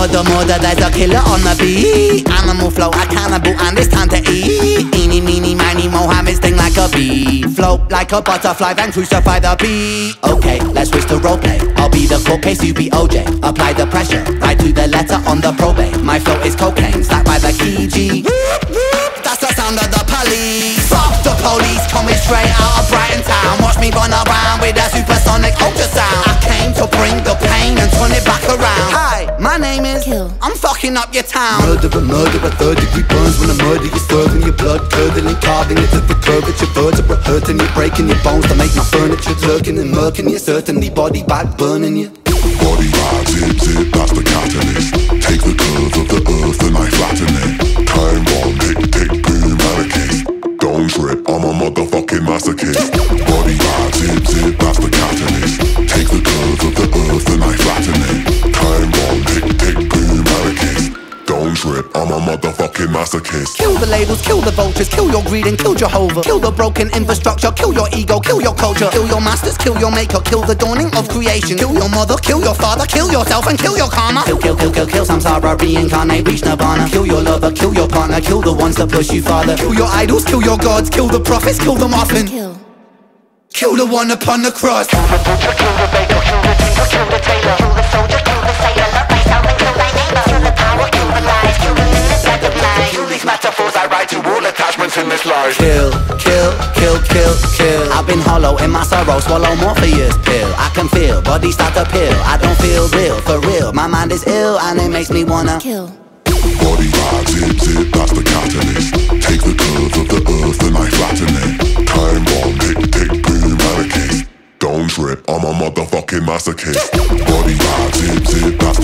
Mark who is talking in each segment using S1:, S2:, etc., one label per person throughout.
S1: Murder, murder, there's a killer on the beat. Animal flow, a cannibal, and it's time to eat. Eeny, meeny, miny, Mohammed sting like a bee. Float like a butterfly, then crucify the bee. Okay, let's switch to roleplay. Eh? I'll be the court eh, case, you be OJ. Apply the pressure, right to the letter on the probate. My flow is cocaine, slapped by the key G. That's the sound of the police. Fuck the police, coming straight out of Brighton town. Watch me run around with a supersonic ultrasound. I came to bring the pain and turn it back around. Hi, my name is.
S2: Kill.
S1: I'm fucking up your town.
S3: Murder, murder, third degree burns when I murder you, serving your blood, curdling, carving it to the curve at your vertebra, hurting you, breaking your bones to make my furniture, jerking and murking you, certainly body bag burning you.
S4: Body vibe, zip, zip, that's the catalyst. Don't I'm a motherfucking masochist.
S1: Kill the labels, kill the vultures, kill your greed and kill Jehovah. Kill the broken infrastructure, kill your ego, kill your culture. Kill your masters, kill your maker, kill the dawning of creation. Kill your mother, kill your father, kill yourself and kill your karma. Kill, kill, kill, kill, kill samsara, reincarnate, reach nirvana. Kill your lover, kill your partner, kill the ones that push you farther. Kill your idols, kill your gods, kill the prophets, kill them often.
S2: Kill.
S1: Kill the one upon the cross.
S5: Kill the butcher, kill the baker, kill the tinker, kill, kill, kill.
S1: I've been hollow in my sorrow, swallow Morpheus pill. I can feel, body start to peel. I don't feel real, for real. My mind is ill and it makes me wanna.
S2: Kill.
S4: Body vibe, zip, zip, that's the catalyst. Take the curve of the earth and I flatten it. Time bomb, tick, tick, boom, anarchist. Don't trip, I'm a motherfucking masochist. Body vibe, zip, zip, that's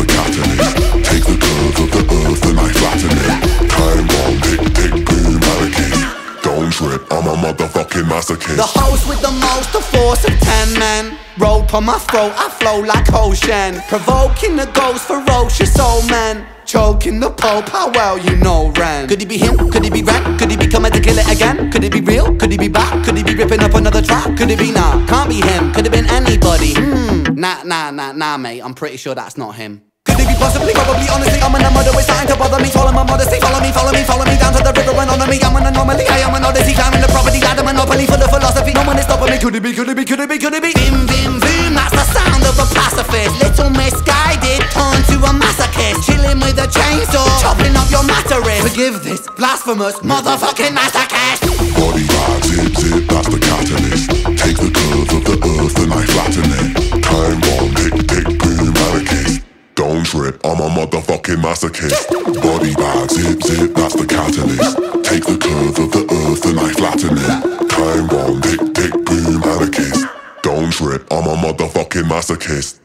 S4: a motherfucking masochist.
S1: The host with the most, the force of ten men. Rope on my throat, I flow like ocean. Provoking the ghost, ferocious old men. Choking the Pope, how well you know Ren. Could he be him? Could he be Ren? Could he be coming to kill it again? Could he be real? Could he be back? Could he be ripping up another track? Could it be nah? Can't be him. Could have been anybody. Hmm. Nah, nah, nah, nah, mate. I'm pretty sure that's not him. Could it be possibly, probably, honestly, I'm an Monopoly for the philosophy, no one is stopping me. Could it be, could it be, could it be, could it be Vim, vim, vim, that's the sound of a pacifist Little misguided, turned to a masochist. Chilling with a chainsaw, chopping up your mattress. Forgive this blasphemous motherfucking masochist.
S4: Body vibe, zip, zip, that's the catalyst. Take the curve of the earth and I flatten it. Time bomb, tick, tick, boom, anarchist. Don't trip, I'm a motherfucking masochist. Body vibe, zip, zip, I'm a motherfucking masochist.